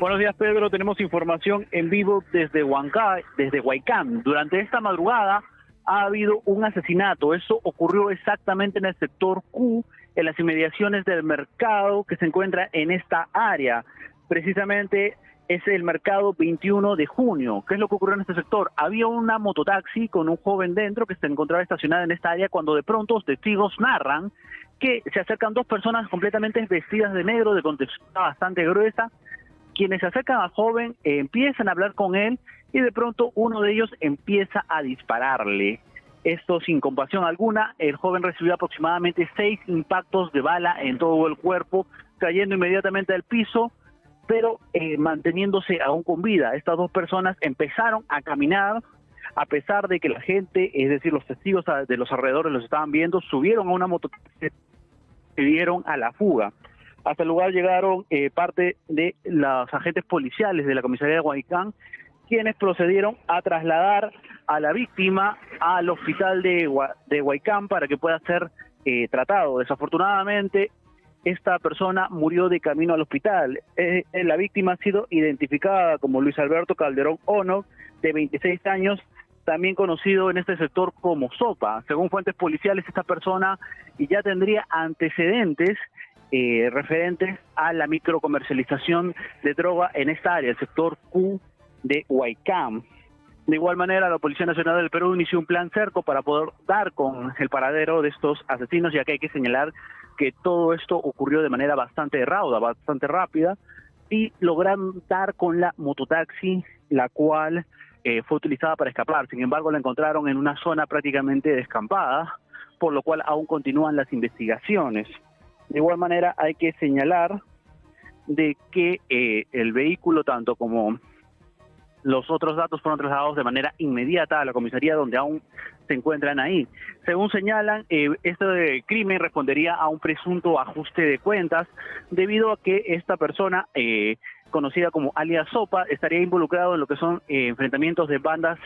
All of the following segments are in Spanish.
Buenos días, Pedro. Tenemos información en vivo desde Huancay, desde Huaycán. Durante esta madrugada ha habido un asesinato. Eso ocurrió exactamente en el sector Q, en las inmediaciones del mercado que se encuentra en esta área. Precisamente es el mercado 21 de junio. ¿Qué es lo que ocurrió en este sector? Había una mototaxi con un joven dentro que se encontraba estacionada en esta área cuando de pronto los testigos narran que se acercan dos personas completamente vestidas de negro, de contextura bastante gruesa, quienes se acercan al joven eh, empiezan a hablar con él y de pronto uno de ellos empieza a dispararle. Esto sin compasión alguna, el joven recibió aproximadamente seis impactos de bala en todo el cuerpo, cayendo inmediatamente al piso, pero eh, manteniéndose aún con vida. Estas dos personas empezaron a caminar, a pesar de que la gente, es decir, los testigos de los alrededores los estaban viendo, subieron a una moto y dieron a la fuga. Hasta el lugar llegaron eh, parte de los agentes policiales de la comisaría de Huaycán, quienes procedieron a trasladar a la víctima al hospital de, de Huaycán para que pueda ser eh, tratado. Desafortunadamente, esta persona murió de camino al hospital. Eh, la víctima ha sido identificada como Luis Alberto Calderón Ono, de 26 años, también conocido en este sector como Sopa. Según fuentes policiales, esta persona ya tendría antecedentes eh, referentes a la microcomercialización de droga en esta área, el sector Q de Huaycam. De igual manera, la Policía Nacional del Perú inició un plan cerco para poder dar con el paradero de estos asesinos, ya que hay que señalar que todo esto ocurrió de manera bastante rauda, bastante rápida, y lograron dar con la mototaxi, la cual eh, fue utilizada para escapar. Sin embargo, la encontraron en una zona prácticamente descampada, por lo cual aún continúan las investigaciones. De igual manera, hay que señalar de que eh, el vehículo, tanto como los otros datos fueron trasladados de manera inmediata a la comisaría donde aún se encuentran ahí. Según señalan, eh, este crimen respondería a un presunto ajuste de cuentas debido a que esta persona, eh, conocida como alias Sopa, estaría involucrado en lo que son eh, enfrentamientos de bandas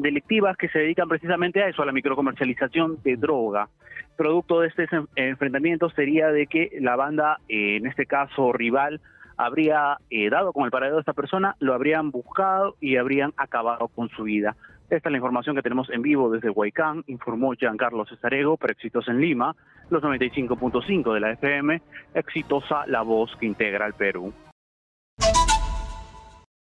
delictivas que se dedican precisamente a eso, a la microcomercialización de droga. Producto de este enfrentamiento sería de que la banda, en este caso rival, habría eh, dado con el paradero de esta persona, lo habrían buscado y habrían acabado con su vida. Esta es la información que tenemos en vivo desde Huaycán, informó Giancarlo Cesarego, para Éxitos en Lima, los 95.5 de la FM, exitosa la voz que integra al Perú.